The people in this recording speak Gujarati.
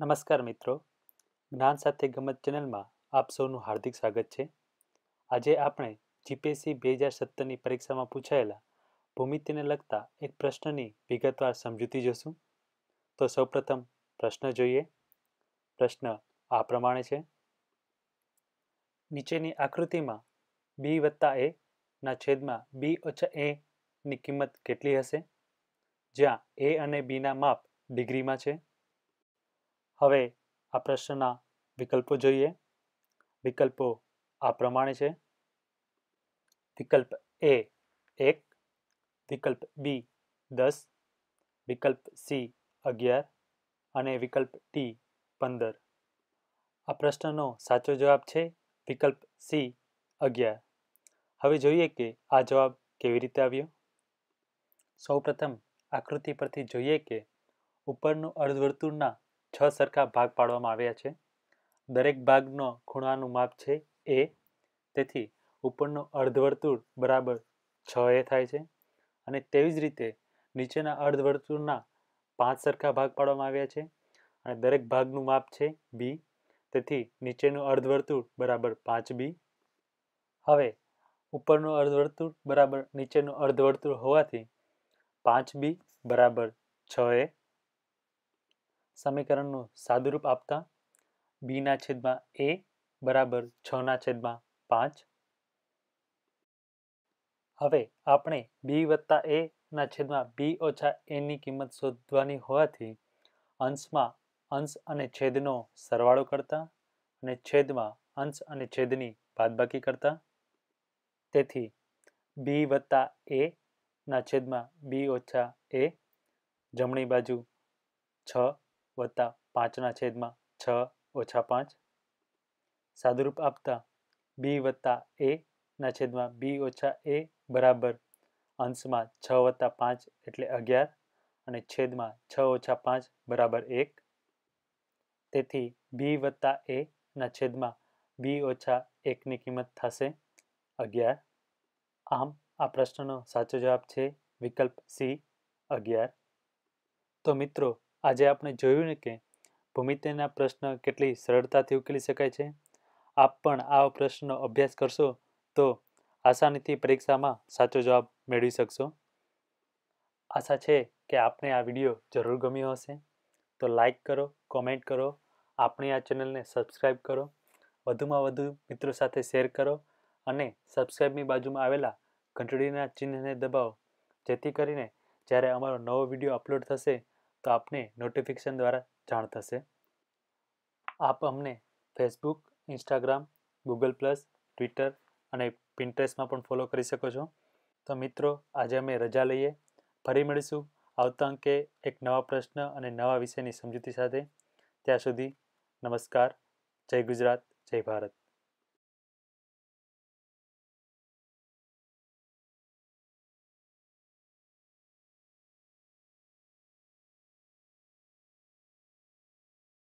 નમસ્કાર મિત્રો. જ્ઞાન સાથે ગમત ચેનલમાં આપ સૌનું હાર્દિક સ્વાગત છે. આજે આપણે જીપીએસસી બે હજાર સત્તરની પરીક્ષામાં પૂછાયેલા ભૂમિતિને લગતા એક પ્રશ્નની વિગતવાર સમજૂતી જોશું. તો સૌપ્રથમ પ્રશ્ન જોઈએ. પ્રશ્ન આ પ્રમાણે છે. નીચેની આકૃતિમાં બી વત્તા એ ના છેદમાં બી ઓછા એ ની કિંમત કેટલી હશે? જ્યાં એ અને બીના માપ ડિગ્રીમાં છે. હવે આ પ્રશ્નના વિકલ્પો જોઈએ. વિકલ્પો આ પ્રમાણે છે. વિકલ્પ એ એક, વિકલ્પ બી દસ, વિકલ્પ સી અગિયાર અને વિકલ્પ ટી પંદર. આ પ્રશ્નનો સાચો જવાબ છે વિકલ્પ સી અગિયાર. હવે જોઈએ કે આ જવાબ કેવી રીતે આવ્યો. સૌપ્રથમ આકૃતિ પરથી જોઈએ કે ઉપરનું અર્ધવર્તુળના છ સરખા ભાગ પાડવામાં આવ્યા છે. દરેક ભાગનો ખૂણાનું માપ છે એ. તેથી ઉપરનું અર્ધવર્તુળ બરાબર છ એ થાય છે. અને તેવી જ રીતે નીચેના અર્ધવર્તુળના પાંચ સરખા ભાગ પાડવામાં આવ્યા છે. અને દરેક ભાગનું માપ છે બી તેથી નીચેનું અર્ધવર્તુળ બરાબર પાંચ બી હવે ઉપરનું અર્ધવર્તુળ બરાબર નીચેનું અર્ધવર્તુળ હોવાથી પાંચ બી બરાબર છ એ સમીકરણનું સાદુરૂપ આપતા બીના છેદમાં એ બરાબર છના છેદમાં પાંચ. હવે આપણે બી વત્તા એ ના છેદમાં બી ઓછા એની કિંમત શોધવાની હોવાથી અંશમાં અંશ અને છેદનો સરવાળો કરતા અને છેદમાં અંશ અને છેદની બાદબાકી કરતા. તેથી બી વત્તા એના છેદમાં બી ઓછા એ જમણી બાજુ છ વત્તા પાંચના છેદમાં છ ઓછા પાંચ. સાદુરૂપ આપતા બી વત્તા એના છેદમાં બી ઓછા એ બરાબર અંશમાં છ વત્તા પાંચ એટલે અગિયાર અને છેદમાં છ ઓછા પાંચ બરાબર એક. તેથી બી વત્તા એના છેદમાં બી ઓછા એકની કિંમત થશે અગિયાર. આમ આ પ્રશ્નનો સાચો જવાબ છે વિકલ્પ સી અગિયાર. તો મિત્રો આજે આપણે જોયું ને કે ભૂમિતિના પ્રશ્ન કેટલી સરળતાથી ઉકેલી શકાય છે? આપ પણ આ પ્રશ્નનો અભ્યાસ કરશો તો આસાનીથી પરીક્ષામાં સાચો જવાબ મેળવી શકશો. આશા છે કે આપને આ વીડિયો જરૂર ગમ્યો હશે. તો લાઈક કરો, કોમેન્ટ કરો, આપણી આ ચેનલને સબસ્ક્રાઈબ કરો, વધુમાં વધુ મિત્રો સાથે શેર કરો અને સબસ્ક્રાઈબની બાજુમાં આવેલા ઘંટડીના ચિહ્નને દબાવો. જેથી કરીને જ્યારે અમારો નવો વીડિયો અપલોડ થશે તો આપને નોટિફિકેશન દ્વારા જાણ થશે. આપ અમને Facebook Instagram Google Plus Twitter અને પિન્ટરેસ્ટમાં પણ ફોલો કરી શકો છો. તો મિત્રો, આજે અમે રજા લઈએ. ફરી મળીશું આવતા અંકે એક નવા પ્રશ્ન અને નવા વિષયની સમજૂતી સાથે. ત્યાં સુધી નમસ્કાર. જય ગુજરાત, જય ભારત.